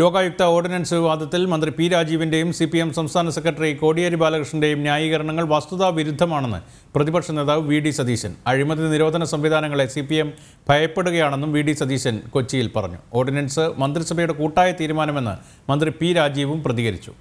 Lokayukta ordinance വിവാദത്തിൽ മന്ത്രി P രാജീവിന്റെയും സി പി എം സംസ്ഥാന സെക്രട്ടറി കോടിയേരി ബാലകൃഷ്ണന്റെയും ന്യായീകരണങ്ങൾ വസ്തുതാ വിരുദ്ധമാണെന്ന് പ്രതിപക്ഷ നേതാവ് വി ഡി സതീശൻ. അഴിമതി നിരോധന സംവിധാനങ്ങളെ സി പി എം ഭയപ്പെടുകയാണെന്നും വി ഡി സതീശൻ കൊച്ചിയിൽ പറഞ്ഞു. ഓർഡിനൻസ് മന്ത്രിസഭയുടെ കൂട്ടായ തീരുമാനമെന്ന് മന്ത്രി പി രാജീവും പ്രതികരിച്ചു.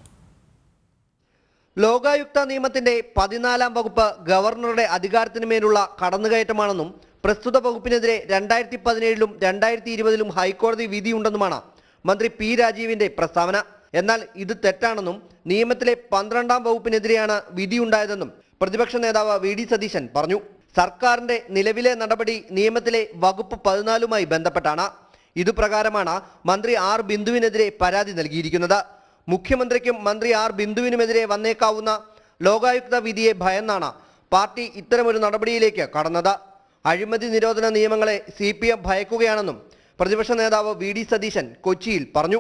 ലോകായുക്ത നിയമത്തിന്റെ പതിനാലാം വകുപ്പ് ഗവർണറുടെ അധികാരത്തിന് മേലുള്ള കടന്നുകയറ്റമാണെന്നും പ്രസ്തുത വകുപ്പിനെതിരെ രണ്ടായിരത്തി പതിനേഴിലും രണ്ടായിരത്തി ഇരുപതിലും ഹൈക്കോടതി വിധിയുണ്ടെന്നുമാണ് മന്ത്രി പി രാജീവിന്റെ പ്രസ്താവന. എന്നാൽ ഇത് തെറ്റാണെന്നും നിയമത്തിലെ പന്ത്രണ്ടാം വകുപ്പിനെതിരെയാണ് വിധിയുണ്ടായതെന്നും പ്രതിപക്ഷ നേതാവ് വി ഡി സതീശൻ പറഞ്ഞു. സർക്കാരിന്റെ നിലവിലെ നടപടി നിയമത്തിലെ വകുപ്പ് പതിനാലുമായി ബന്ധപ്പെട്ടാണ്. ഇതുപ്രകാരമാണ് മന്ത്രി ആർ ബിന്ദുവിനെതിരെ പരാതി നൽകിയിരിക്കുന്നത്. മുഖ്യമന്ത്രിക്കും മന്ത്രി ആർ ബിന്ദുവിനുമെതിരെ വന്നേക്കാവുന്ന ലോകായുക്ത വിധിയെ ഭയന്നാണ് പാർട്ടി ഇത്തരമൊരു നടപടിയിലേക്ക് കടന്നത്. അഴിമതി നിരോധന നിയമങ്ങളെ സി പി എം ഭയക്കുകയാണെന്നും പ്രതിപക്ഷ നേതാവ് വി ഡി സതീശൻ കൊച്ചിയിൽ പറഞ്ഞു.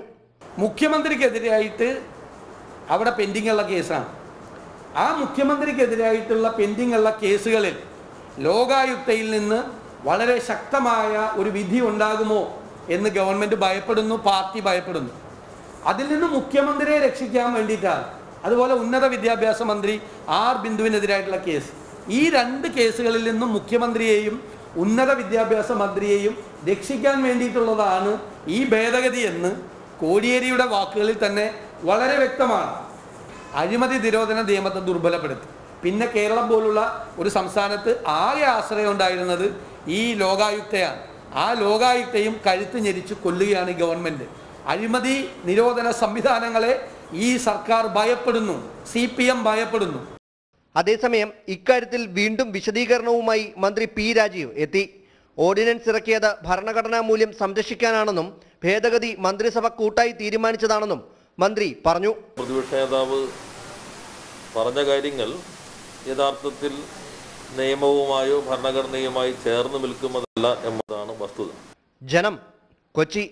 മുഖ്യമന്ത്രിക്കെതിരായിട്ട് അവിടെ പെൻഡിംഗ് ഉള്ള കേസാണ്. ആ മുഖ്യമന്ത്രിക്കെതിരായിട്ടുള്ള പെൻഡിംഗ് ഉള്ള കേസുകളിൽ ലോകായുക്തയിൽ നിന്ന് വളരെ ശക്തമായ ഒരു വിധി ഉണ്ടാകുമോ എന്ന് ഗവൺമെന്റ് ഭയപ്പെടുന്നു പാർട്ടി ഭയപ്പെടുന്നു. അതിൽ നിന്ന് മുഖ്യമന്ത്രിയെ രക്ഷിക്കാൻ വേണ്ടിയിട്ടാണ്. അതുപോലെ ഉന്നത വിദ്യാഭ്യാസ മന്ത്രി ആർ ബിന്ദുവിനെതിരായിട്ടുള്ള കേസ്. ഈ രണ്ട് കേസുകളിൽ നിന്നും മുഖ്യമന്ത്രിയെയും ഉന്നത വിദ്യാഭ്യാസ മന്ത്രിയെയും രക്ഷിക്കാൻ വേണ്ടിയിട്ടുള്ളതാണ് ഈ ഭേദഗതി എന്ന് കോടിയേരിയുടെ വാക്കുകളിൽ തന്നെ വളരെ വ്യക്തമാണ്. അഴിമതി നിരോധന നിയമത്തെ ദുർബലപ്പെടുത്തി. പിന്നെ കേരളം പോലുള്ള ഒരു സംസ്ഥാനത്ത് ആകെ ആശ്രയം ഉണ്ടായിരുന്നത് ഈ ലോകായുക്തയാണ്. ആ ലോകായുക്തയും കഴുത്ത് ഞെരിച്ച് കൊല്ലുകയാണ് ഗവൺമെന്റ് അഴിമതി നിരോധന സംവിധാനങ്ങളെ ഈ സർക്കാർ ഭയപ്പെടുന്നു. സി ഭയപ്പെടുന്നു. അതേസമയം ഇക്കാര്യത്തിൽ വീണ്ടും വിശദീകരണവുമായി മന്ത്രി പി രാജീവ് എത്തി. ഓർഡിനൻസ് ഇറക്കിയത് ഭരണഘടനാ മൂല്യം സംരക്ഷിക്കാനാണെന്നും ഭേദഗതി മന്ത്രിസഭ കൂട്ടായി തീരുമാനിച്ചതാണെന്നും മന്ത്രി പറഞ്ഞു. പ്രതിപക്ഷ നേതാവ് പറഞ്ഞ കാര്യങ്ങൾ യഥാർത്ഥത്തിൽ നിയമവുമായോ ഭരണഘടനയുമായി ചേർന്ന് നിൽക്കുന്നതല്ല എന്നതാണ് വസ്തുത. ജനം കൊച്ചി